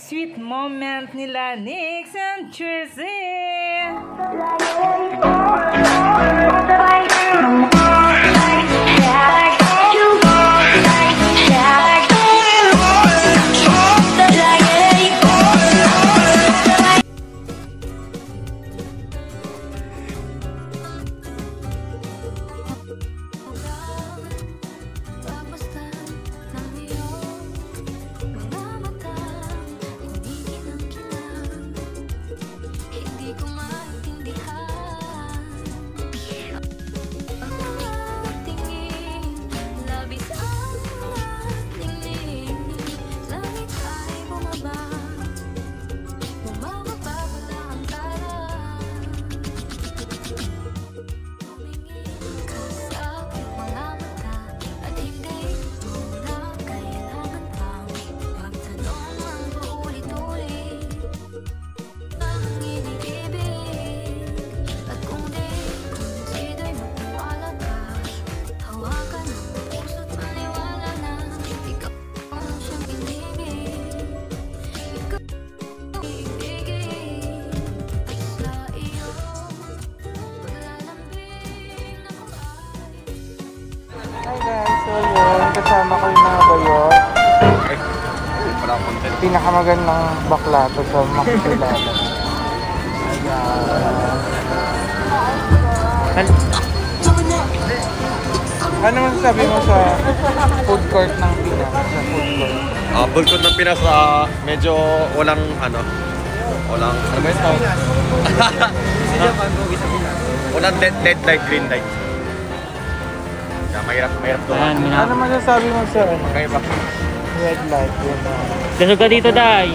Sweet moment nila Nix and Jersey. Kasama ko yung mga bayot. Wala akong content. Pinakamagandang bakla to sa makikilala. Ayan. Ano masasabi mo sa food court ng Pinas? Sa food court? Ah, bulkod ng Pinas, ah, medyo walang ano, walang, ano ba yun tawag? walang dead, dead light, green light. Kaya mahirap, mahirap to. Ayan, mina. Ano masasabi mo sa ano, Kaya ba? red light? Yun, uh, Gasog ka dito, Day.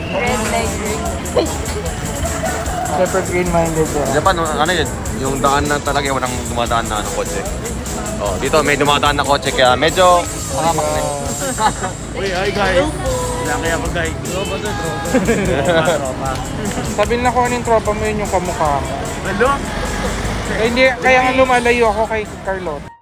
Super green-minded Sa yan. Japan, ano yun, yung daan na talaga walang dumadaan na ano, kotse. Oh, dito may dumadaan na kotse kaya medyo pangamak na. Uy, hi guys. Kailangan kaya mag guys. Tropa to, tropa. Tropa, Sabi na ko anong tropa mo yun yung kamukha mo. Hello? Eh, hindi, kaya nga lumalayo ako kay Carlot.